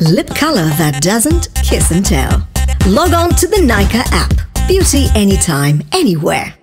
Lip color that doesn't kiss and tell. Log on to the Nika app. Beauty anytime, anywhere.